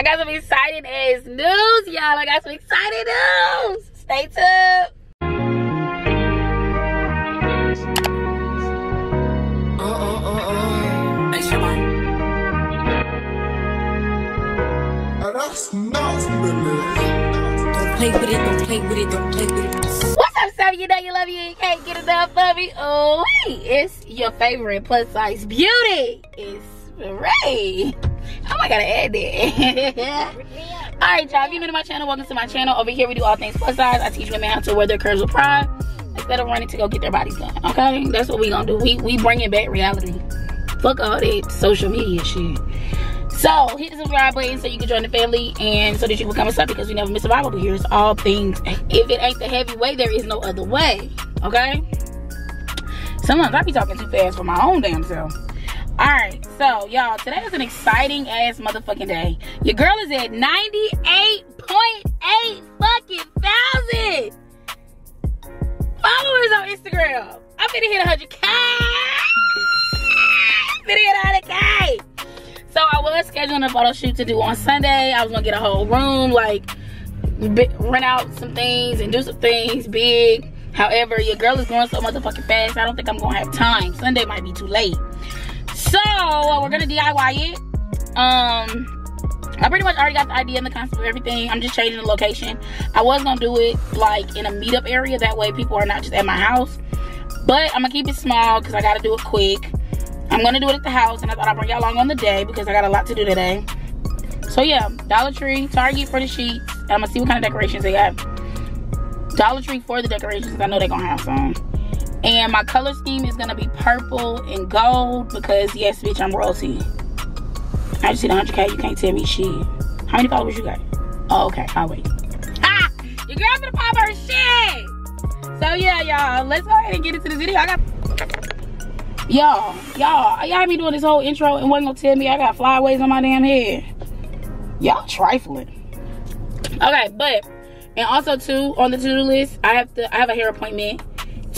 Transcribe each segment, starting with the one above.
I got some exciting ass news, y'all. I got some exciting news. Stay tuned. Uh, uh, uh, that's nuts. Don't play with it, don't play with it, don't play with it. What's up, Sam? You know you love you you can't get enough of me. Oh, wait. It's your favorite plus size beauty. It's Ray. Oh, I gotta add that. all right, y'all. If you're new to my channel, welcome to my channel. Over here, we do all things plus size. I teach women how to wear their curves with pride instead of running to go get their bodies done. Okay? That's what we gonna do. We, we bringing back reality. Fuck all that social media shit. So hit the subscribe button so you can join the family and so that you can become a sub because we never miss a Bible. But here's all things. If it ain't the heavy way, there is no other way. Okay? Sometimes I be talking too fast for my own damn self. Alright, so y'all, today is an exciting ass motherfucking day. Your girl is at 98.8 fucking thousand followers on Instagram. I'm gonna hit 100k. I'm gonna hit 100k. So I was scheduling a photo shoot to do on Sunday. I was gonna get a whole room, like rent out some things and do some things big. However, your girl is growing so motherfucking fast. I don't think I'm gonna have time. Sunday might be too late. So uh, we're gonna DIY it. Um, I pretty much already got the idea and the concept of everything. I'm just changing the location. I was gonna do it like in a meetup area. That way people are not just at my house. But I'm gonna keep it small because I gotta do it quick. I'm gonna do it at the house and I thought I'd bring y'all along on the day because I got a lot to do today. So yeah, Dollar Tree, Target for the sheets. And I'm gonna see what kind of decorations they got. Dollar Tree for the decorations, I know they're gonna have some. And my color scheme is gonna be purple and gold because yes, bitch, I'm royalty. I just hit 100k, you can't tell me shit. How many followers you got? Oh, okay, I'll wait. Ha! Your girl gonna pop her shit! So yeah, y'all, let's go ahead and get into the video. I got Y'all, y'all, y'all be doing this whole intro and wasn't gonna tell me I got flyaways on my damn head. Y'all trifling. Okay, but and also too on the to-do list, I have to I have a hair appointment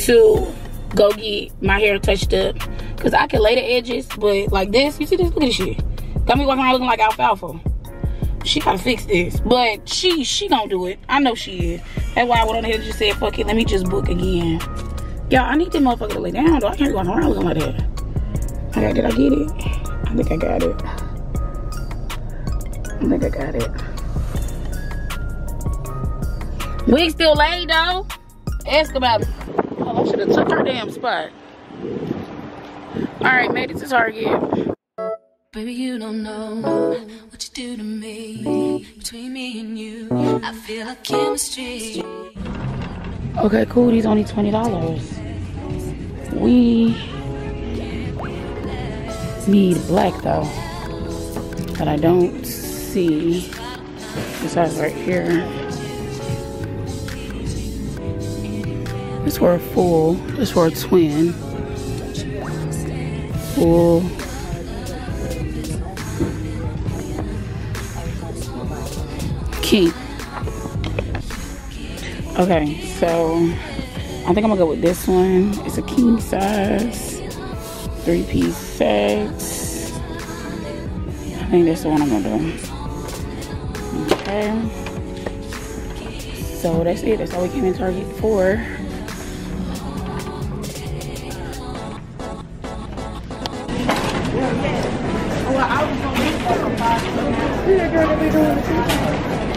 to go get my hair touched up. Cause I can lay the edges, but like this, you see this? Look at this shit. Got me walking around looking like alfalfa. She gotta fix this. But she she gonna do it. I know she is. That's why I went on ahead and just said, fuck it, let me just book again. Y'all, I need that motherfucker to lay down though. I can't walk around looking like that. Okay, did I get it? I think I got it. I think I got it. Wig still laid though. Ask about it. Should have took her damn spot. All right, made it to Target. Baby, you don't know what you do to me. Between me and you, I feel like chemistry. Okay, cool. These only twenty dollars. We need black though, but I don't see. Besides right here. This for a full. This for a twin. Full. Key. Okay, so I think I'm gonna go with this one. It's a king size, three piece set. I think that's the one I'm gonna do. Okay. So that's it. That's all we came in Target for.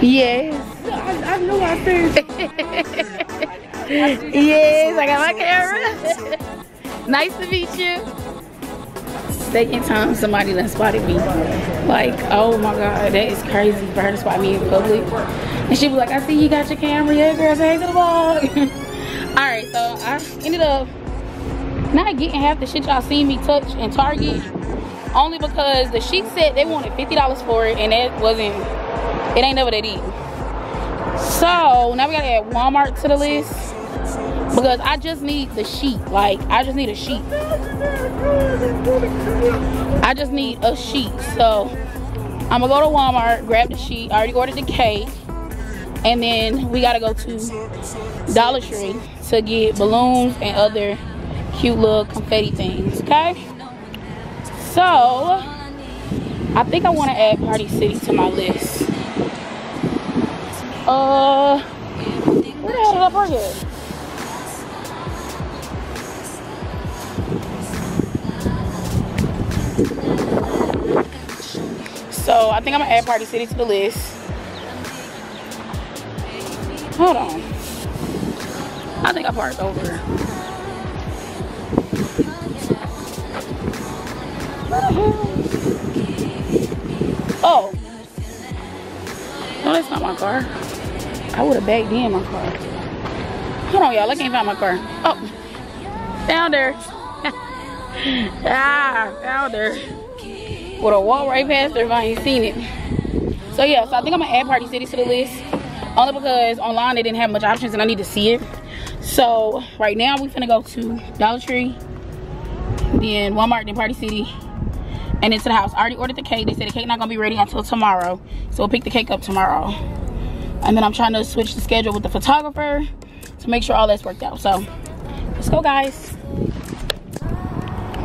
Yes. I, I know I said. yes, I got my camera. nice to meet you. Second time somebody done spotted me. Like, oh my God, that is crazy for her to spot me in public. And she was like, I see you got your camera. Yeah, girl, say hey to the vlog. All right, so I ended up not getting half the shit y'all seen me touch in Target. Only because the sheet said they wanted $50 for it and it wasn't, it ain't never that easy. So now we gotta add Walmart to the list because I just need the sheet. Like I just need a sheet. I just need a sheet. So I'm gonna go to Walmart, grab the sheet. I already ordered the cake. And then we gotta go to Dollar Tree to get balloons and other cute little confetti things, okay? So I think I want to add Party City to my list. Uh, where the hell did I park it? So I think I'm gonna add Party City to the list. Hold on. I think I parked over. Oh. No, that's not my car. I would have bagged in my car. Hold on, y'all. I can't find my car. Oh. Down there. ah, down there. Would have walked right past her if I ain't seen it. So yeah, so I think I'm gonna add Party City to the list. Only because online they didn't have much options and I need to see it. So right now we finna go to Dollar Tree, then Walmart, then Party City, and into the house. I already ordered the cake. They said the cake not gonna be ready until tomorrow. So we'll pick the cake up tomorrow. And then I'm trying to switch the schedule with the photographer to make sure all that's worked out. So let's go guys.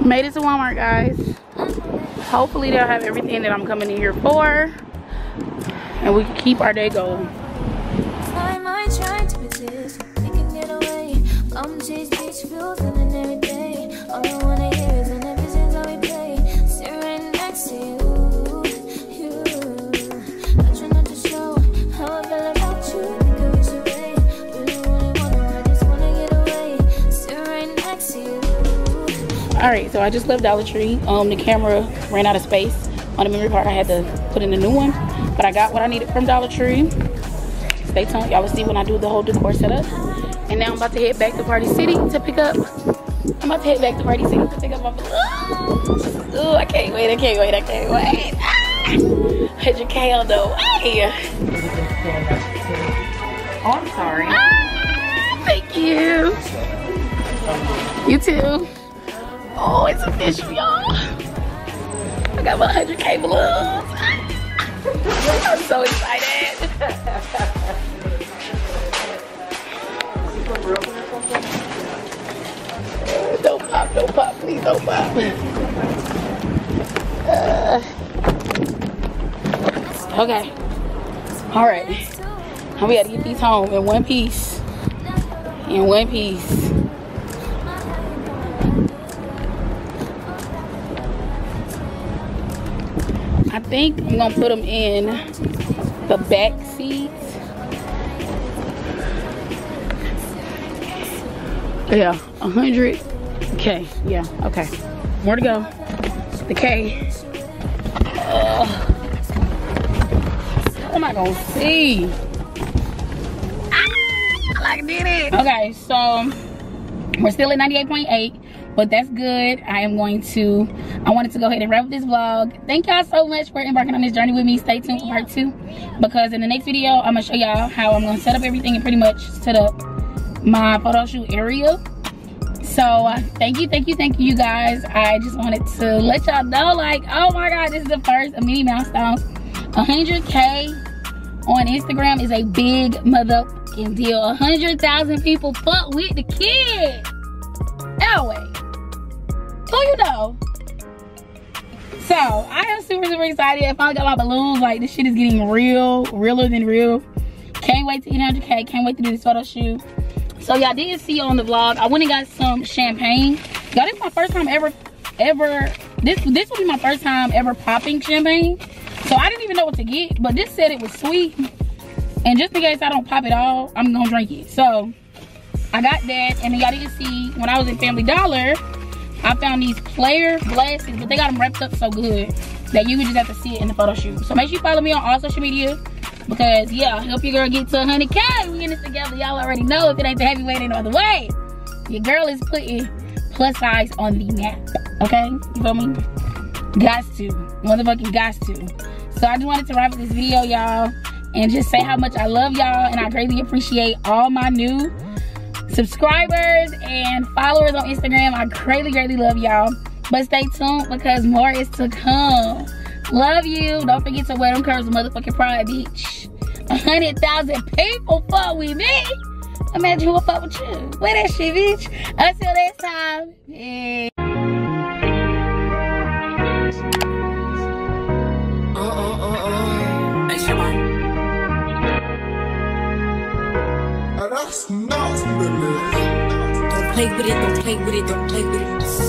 Made it to Walmart guys. Hopefully they'll have everything that I'm coming in here for. And we can keep our day going. All right so i just left dollar tree. Um the camera ran out of space on the memory card. I had to put in a new one but i got what i needed from dollar tree. Stay tuned. Y'all will see when i do the whole decor setup. And now i'm about to head back to party city to pick up. I'm about to head back to party city to pick up my oh i can't wait i can't wait i can't wait. Ah, 100k on the way oh i'm sorry. Ah, thank you. You too Oh, it's official, y'all. I got my 100K balloons. I'm so excited. don't pop, don't pop, please don't pop. Uh, okay. All right. We gotta get these home in one piece. In one piece. I think I'm gonna put them in the back seats. Yeah, 100. Okay, yeah, okay. More to go. The K. What am I gonna see? Ah, I did it. Okay, so we're still at 98.8 but that's good i am going to i wanted to go ahead and wrap up this vlog. Thank y'all so much for embarking on this journey with me. Stay tuned for part two because in the next video i'm gonna show y'all how i'm gonna set up everything and pretty much set up my photo shoot area. So uh, thank you thank you thank you you guys. I just wanted to let y'all know like oh my god this is the first a mini milestone 100k on instagram is a big motherfucking deal. 100,000 people fuck with the kid. Elway. Who you know? So I am super super excited. I finally got my balloons. Like this shit is getting real, realer than real. Can't wait to 100k. Can't wait to do this photo shoot. So y'all did see on the vlog. I went and got some champagne. Y'all, this is my first time ever, ever. This this will be my first time ever popping champagne. So I didn't even know what to get, but this said it was sweet. And just in case I don't pop it all, I'm gonna drink it. So I got that, and y'all didn't see when I was in Family Dollar. I found these player glasses, but they got them wrapped up so good that you would just have to see it in the photo shoot. So make sure you follow me on all social media because yeah, help your girl get to 100K. We in this together. Y'all already know if it ain't the heavyweight ain't no other way. Your girl is putting plus size on the map. Okay? You feel me? Got to. Motherfucking got to. So I just wanted to wrap up this video, y'all, and just say how much I love y'all and I greatly appreciate all my new subscribers and followers on Instagram. I greatly, greatly love y'all. But stay tuned because more is to come. Love you. Don't forget to wear them curves motherfucking Pride Beach. 100,000 people fuck with me. Imagine who will fuck with you. Wear that shit, bitch. Until next time. Yeah. Don't play with it, don't play with it, don't play with it.